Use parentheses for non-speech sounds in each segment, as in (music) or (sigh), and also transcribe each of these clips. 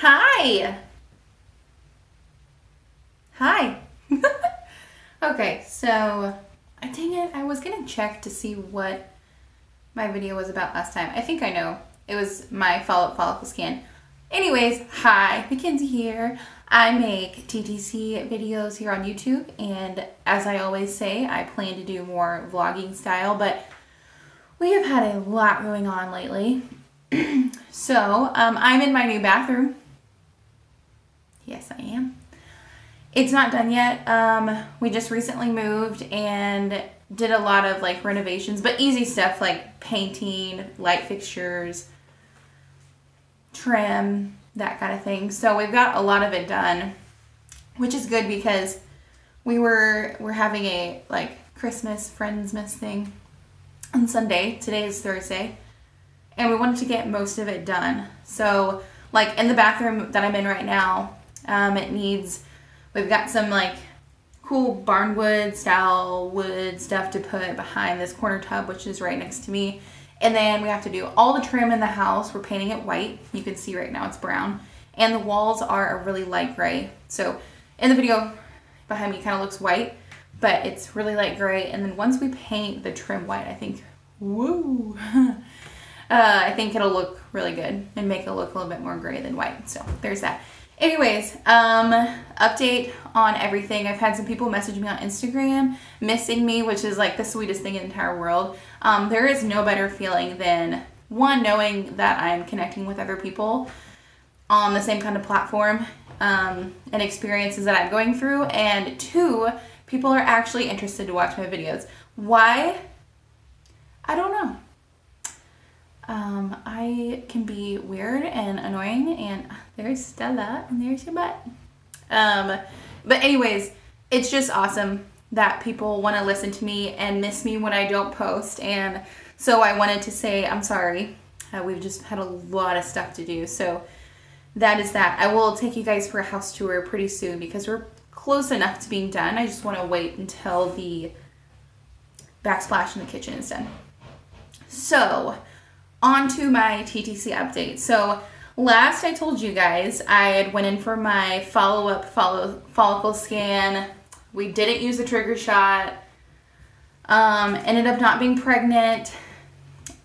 Hi. Hi. (laughs) okay, so dang it, I was gonna check to see what my video was about last time. I think I know. It was my follow-up follicle scan. Anyways, hi, McKenzi here. I make TTC videos here on YouTube, and as I always say, I plan to do more vlogging style, but we have had a lot going on lately. (clears throat) so, um, I'm in my new bathroom. Yes, I am. It's not done yet. Um, we just recently moved and did a lot of like renovations, but easy stuff like painting, light fixtures, trim, that kind of thing. So we've got a lot of it done, which is good because we were we're having a like Christmas friendsmas thing on Sunday. Today is Thursday. And we wanted to get most of it done. So like in the bathroom that I'm in right now, um, it needs we've got some like cool barnwood style wood stuff to put behind this corner tub, which is right next to me. And then we have to do all the trim in the house. We're painting it white. You can see right now it's brown. And the walls are a really light gray. So in the video behind me kind of looks white, but it's really light gray. And then once we paint the trim white, I think, woo, (laughs) uh, I think it'll look really good and make it look a little bit more gray than white. So there's that. Anyways, um, update on everything. I've had some people message me on Instagram missing me, which is like the sweetest thing in the entire world. Um, there is no better feeling than one, knowing that I'm connecting with other people on the same kind of platform um, and experiences that I'm going through, and two, people are actually interested to watch my videos. Why? I don't know. Um, I can be weird and annoying, and there's Stella, and there's your butt. Um, but anyways, it's just awesome that people want to listen to me and miss me when I don't post, and so I wanted to say I'm sorry. Uh, we've just had a lot of stuff to do, so that is that. I will take you guys for a house tour pretty soon because we're close enough to being done. I just want to wait until the backsplash in the kitchen is done. So, on to my TTC update. So last I told you guys I had went in for my follow-up follow follicle scan. We didn't use the trigger shot. Um, ended up not being pregnant,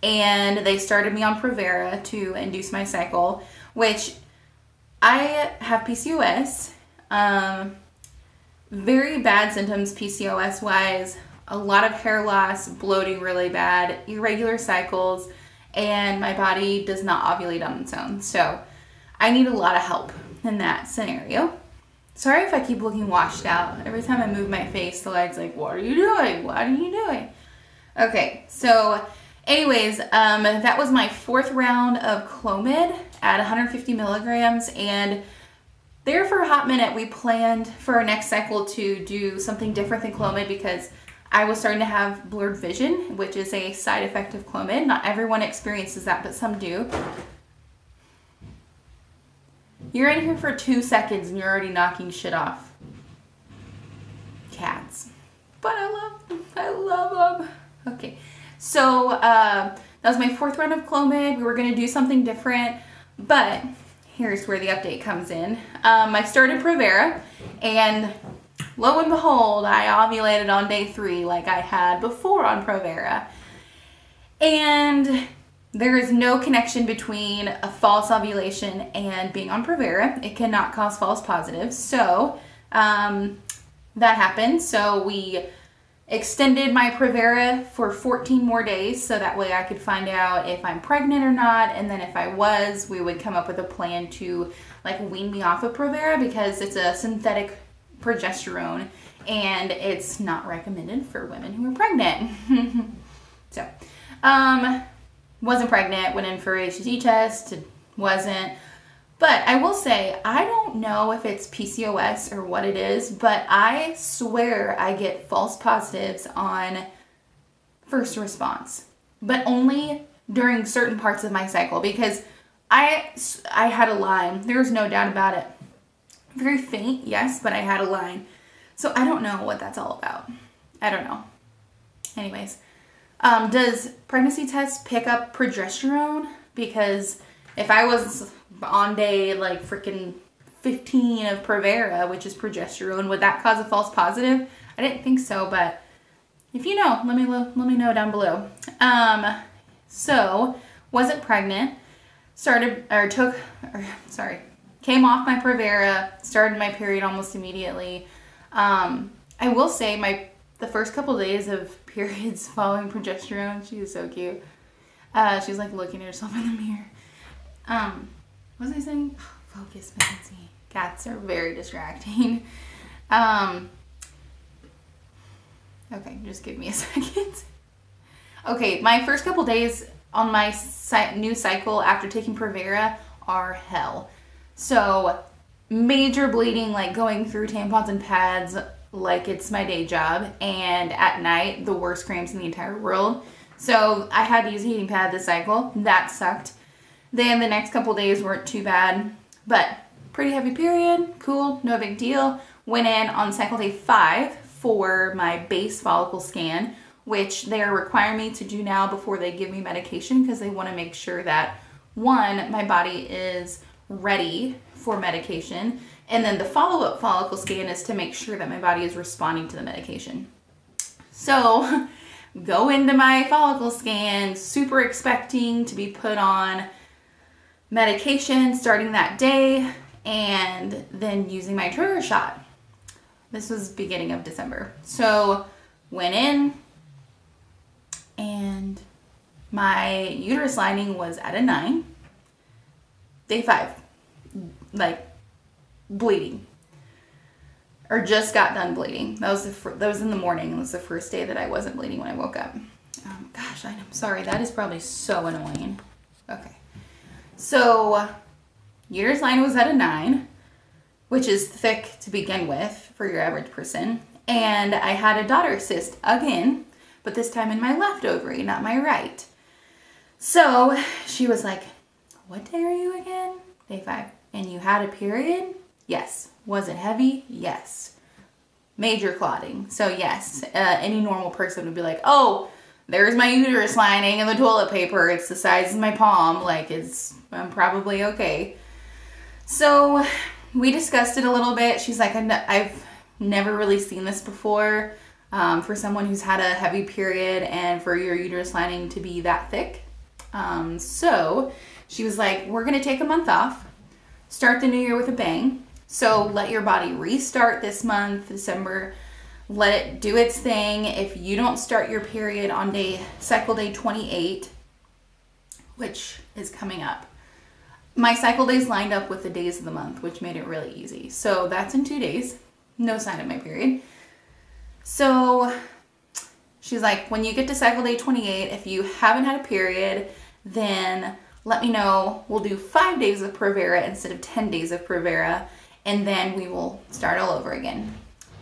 and they started me on Provera to induce my cycle, which I have PCOS. Um, very bad symptoms PCOS wise. A lot of hair loss, bloating really bad, irregular cycles and my body does not ovulate on its own. So I need a lot of help in that scenario. Sorry if I keep looking washed out. Every time I move my face, the light's like, What are you doing? What are you doing? Okay, so, anyways, um, that was my fourth round of Clomid at 150 milligrams, and there for a hot minute, we planned for our next cycle to do something different than Clomid because I was starting to have blurred vision, which is a side effect of Clomid. Not everyone experiences that, but some do. You're in here for two seconds and you're already knocking shit off. Cats. But I love them. I love them. Okay. So, uh, that was my fourth round of Clomid. We were going to do something different, but here's where the update comes in. Um, I started Provera, and lo and behold, I ovulated on day three like I had before on Provera. And there is no connection between a false ovulation and being on Provera. It cannot cause false positives. So um, that happened. So we extended my Provera for 14 more days so that way I could find out if I'm pregnant or not. And then if I was, we would come up with a plan to like wean me off of Provera because it's a synthetic progesterone and it's not recommended for women who are pregnant. (laughs) so, um, wasn't pregnant, went in for HCG test, wasn't. But I will say, I don't know if it's PCOS or what it is, but I swear I get false positives on first response, but only during certain parts of my cycle because I I had a line. There's no doubt about it. Very faint, yes, but I had a line. So I don't know what that's all about. I don't know. Anyways, um, does pregnancy test pick up progesterone? Because if I was on day like freaking 15 of Provera, which is progesterone, would that cause a false positive? I didn't think so, but if you know, let me let me know down below. Um, so wasn't pregnant, started or took, or, sorry, came off my Provera, started my period almost immediately. Um, I will say my the first couple days of (laughs) periods following progesterone, she is so cute. Uh, she's like looking at herself in the mirror. Um, what was I saying? (sighs) focus, McKenzi. Cats are very distracting. (laughs) Um, okay, just give me a (laughs) second. Okay, my first couple days on my new cycle after taking Provera are hell. So, major bleeding, like going through tampons and pads like it's my day job, and at night, the worst cramps in the entire world. So, I had to use a heating pad this cycle. That sucked. Then the next couple days weren't too bad, but pretty heavy period, cool, no big deal. Went in on cycle day five for my base follicle scan, which they are requiring me to do now before they give me medication because they want to make sure that one, my body is ready for medication, and then the follow up follicle scan is to make sure that my body is responding to the medication. So, (laughs) go into my follicle scan, super expecting to be put on medication starting that day and then using my trigger shot. This was beginning of December. So went in and my uterus lining was at a 9. Day 5. Like bleeding. Or just got done bleeding. That was the fr- that was in the morning. It was the first day that I wasn't bleeding when I woke up. Um, gosh, I'm sorry. That is probably so annoying. Okay. So Uterus line was at a nine, which is thick to begin with for your average person. And I had a daughter cyst again, but this time in my left ovary, not my right. So she was like, What day are you again? Day five. And you had a period? Yes. Was it heavy? Yes. Major clotting. So, yes, uh, any normal person would be like, Oh, there's my uterus lining and the toilet paper. It's the size of my palm. Like, it's, I'm probably okay. So we discussed it a little bit. She's like, I've never really seen this before um, for someone who's had a heavy period and for your uterus lining to be that thick. Um, so she was like, We're going to take a month off, start the new year with a bang. So let your body restart this month, December. Let it do its thing. If you don't start your period on day cycle day 28, which is coming up, my cycle days lined up with the days of the month, which made it really easy. So that's in two days. No sign of my period. So she's like, when you get to cycle day 28, if you haven't had a period, then let me know. We'll do five days of Provera instead of 10 days of Provera, and then we will start all over again.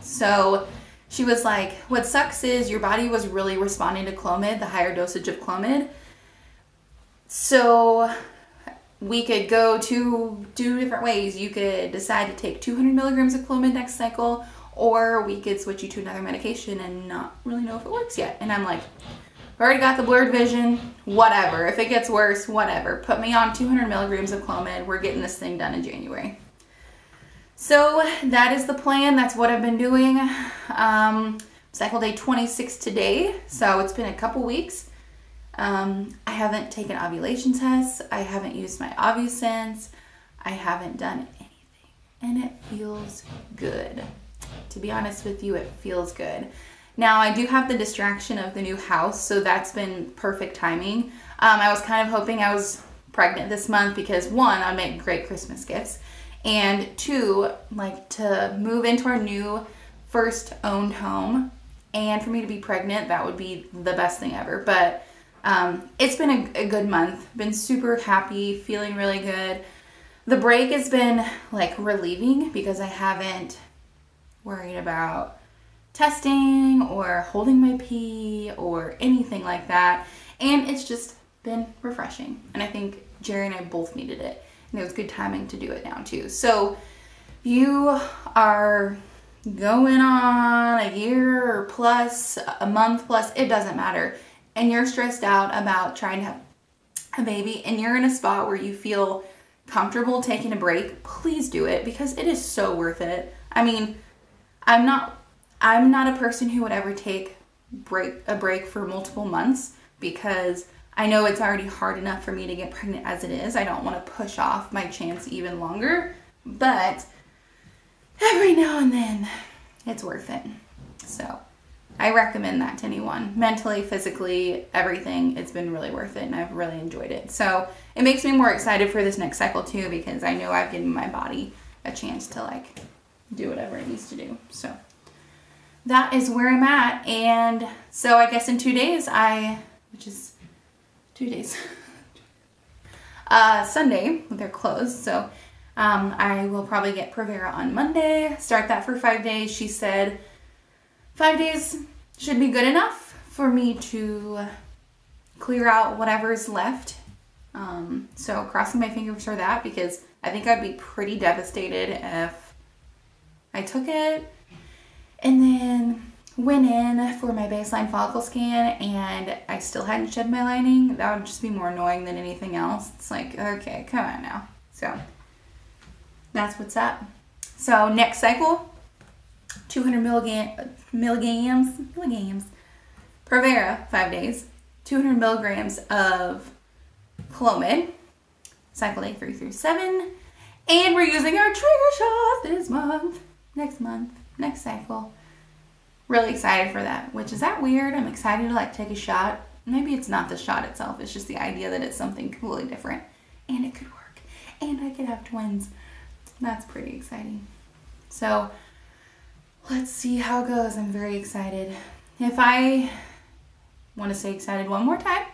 So she was like, what sucks is your body was really responding to Clomid, the higher dosage of Clomid. So we could go to two different ways. You could decide to take 200 milligrams of Clomid next cycle, or we could switch you to another medication and not really know if it works yet. And I'm like, already got the blurred vision, whatever. If it gets worse, whatever. Put me on 200 milligrams of Clomid. We're getting this thing done in January. So that is the plan. That's what I've been doing. Um, cycle day 26 today, so it's been a couple weeks. Um, I haven't taken ovulation tests. I haven't used my OvuSense. I haven't done anything. And it feels good. To be honest with you, it feels good. Now, I do have the distraction of the new house, so that's been perfect timing. Um, I was kind of hoping I was pregnant this month because one, I make great Christmas gifts, and two, like to move into our new first owned home and for me to be pregnant, that would be the best thing ever. But um, it's been a, a good month. Been super happy, feeling really good. The break has been like relieving because I haven't worried about testing or holding my pee or anything like that. And it's just been refreshing. And I think Jerry and I both needed it. And it was good timing to do it now too. So you are going on a year or plus, a month plus, it doesn't matter and you're stressed out about trying to have a baby and you're in a spot where you feel comfortable taking a break, please do it because it is so worth it. I mean, I'm not I'm not a person who would ever take break a break for multiple months because I know it's already hard enough for me to get pregnant as it is. I don't want to push off my chance even longer, but every now and then it's worth it. So, I recommend that to anyone. Mentally, physically, everything, it's been really worth it and I've really enjoyed it. So, it makes me more excited for this next cycle too because I know I've given my body a chance to like do whatever it needs to do. So, that is where I'm at. And so, I guess in two days, I, which is two days, (laughs) uh, Sunday, they're closed. So, um, I will probably get Provera on Monday, start that for five days. She said five days should be good enough for me to clear out whatever's left. Um, so crossing my fingers for that because I think I'd be pretty devastated if I took it and then went in for my baseline follicle scan and I still hadn't shed my lining. That would just be more annoying than anything else. It's like, okay, come on now. So that's what's up. So next cycle, 200 milligram, milligrams, milligrams, Provera, five days, 200 milligrams of Clomid, cycle day three through seven, and we're using our trigger shot this month, next month, next cycle. Really excited for that, which is that weird? I'm excited to like take a shot. Maybe it's not the shot itself, it's just the idea that it's something completely different and it could work and I could have twins. That's pretty exciting. So, let's see how it goes. I'm very excited. If I want to say excited one more time,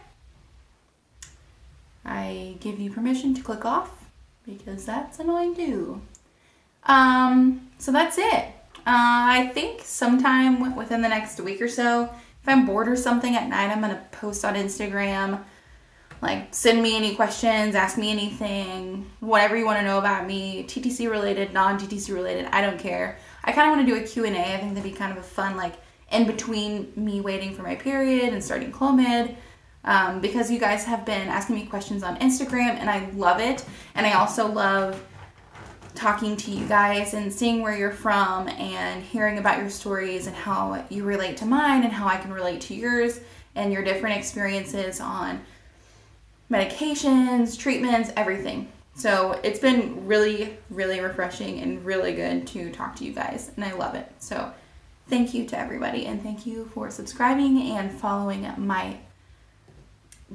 I give you permission to click off because that's annoying too. Um, so that's it. Uh, I think sometime within the next week or so, if I'm bored or something at night, I'm gonna post on Instagram. Like, send me any questions, ask me anything, whatever you want to know about me, TTC related, non-TTC related. I don't care. I kind of want to do a Q&A. I think that'd be kind of a fun, like, in between me waiting for my period and starting Clomid. Um, because you guys have been asking me questions on Instagram and I love it. And I also love talking to you guys and seeing where you're from and hearing about your stories and how you relate to mine and how I can relate to yours and your different experiences on medications, treatments, everything. So it's been really, really refreshing and really good to talk to you guys, and I love it. So thank you to everybody, and thank you for subscribing and following my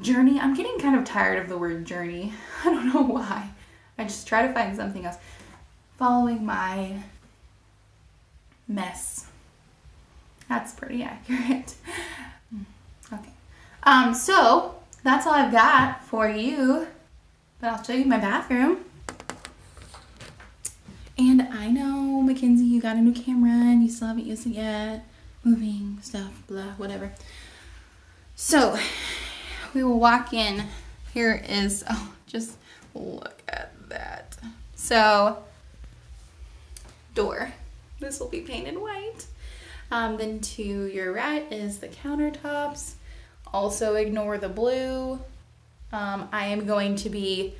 journey. I'm getting kind of tired of the word journey. (laughs) I don't know why. I just try to find something else. Following my mess. That's pretty accurate. (laughs) okay. Um, so that's all I've got for you. But I'll show you my bathroom. And I know, McKenzi, you got a new camera and you still haven't used it yet. Moving stuff, blah, whatever. So, we will walk in. Here is, (laughs) oh, just look at that. So, door. This will be painted white. Um, then to your right is the countertops. Also ignore the blue um, I am going to be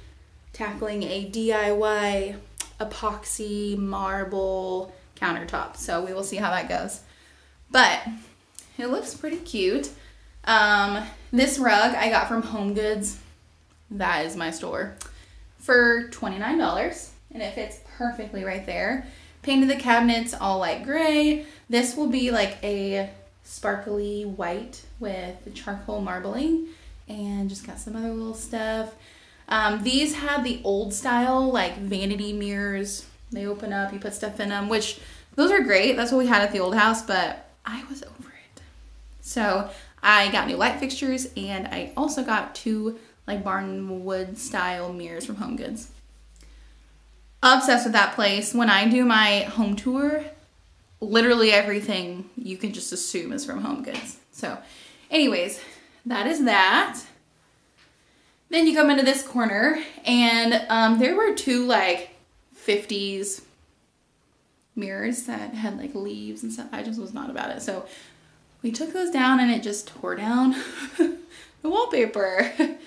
tackling a DIY epoxy marble countertop. So we will see how that goes. But it looks pretty cute. Um, this rug I got from Home Goods. That is my store. For $29. And it fits perfectly right there. Painted the cabinets all light gray. This will be like a sparkly white with charcoal marbling and just got some other little stuff. Um, these had the old style, like vanity mirrors. They open up, you put stuff in them, which those are great. That's what we had at the old house, but I was over it. So I got new light fixtures and I also got two like barnwood style mirrors from Home Goods. Obsessed with that place. When I do my home tour, literally everything you can just assume is from Home Goods. So, anyways, that is that. Then you come into this corner, and um, there were two like 50s mirrors that had like leaves and stuff. I just was not about it. So we took those down, and it just tore down (laughs) the wallpaper. (laughs)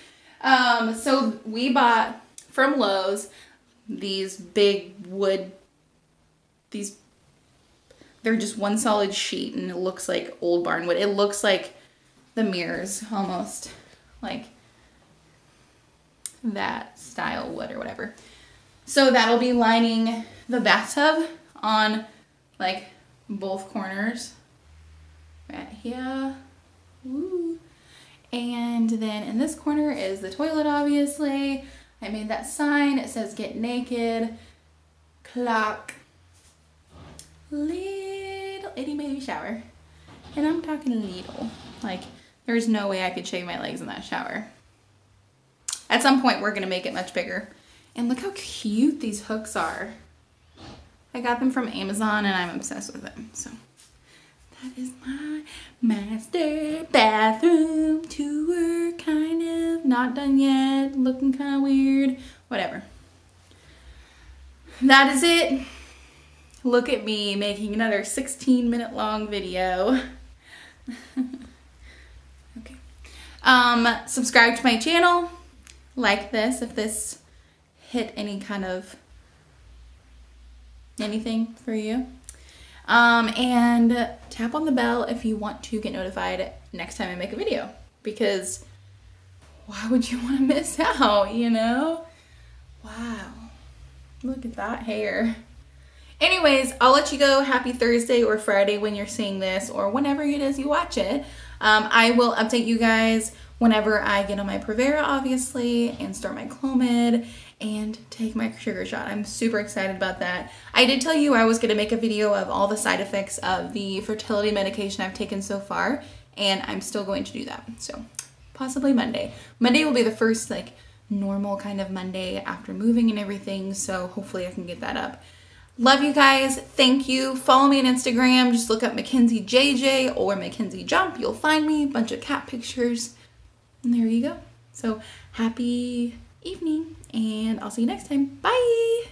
Um, so we bought from Lowe's these big wood, these, they're just one solid sheet and it looks like old barn wood. It looks like the mirrors almost, like that style wood or whatever. So that'll be lining the bathtub on like both corners. Right here. And then in this corner is the toilet, obviously. I made that sign. It says get naked. Clock. Little itty bitty shower. And I'm talking little. Like, there's no way I could shave my legs in that shower. At some point, we're to make it much bigger. And look how cute these hooks are. I got them from Amazon and I'm obsessed with them. So that is my master bathroom tour. Kind of not done yet. Looking kind of weird. Whatever. That is it. Look at me making another 16 minute long video. (laughs) okay. Um, subscribe to my channel. Like this if this hit any kind of anything for you. Um, and tap on the bell if you want to get notified next time I make a video. Because why would you (laughs) want to miss out, you know? Wow. Look at that hair. Anyways, I'll let you go. Happy Thursday or Friday when you're seeing this, or whenever it is you watch it. Um, I will update you guys whenever I get on my Provera, obviously, and start my Clomid and take my sugar shot. I'm super excited about that. I did tell you I was going to make a video of all the side effects of the fertility medication I've taken so far, and I'm still going to do that. So, possibly Monday. Monday will be the first like normal kind of Monday after moving and everything, so hopefully I can get that up. Love you guys. Thank you. Follow me on Instagram. Just look up McKenzi JJ or McKenzi Jump. You'll find me. Bunch of cat pictures. And there you go. So happy evening and I'll see you next time. Bye.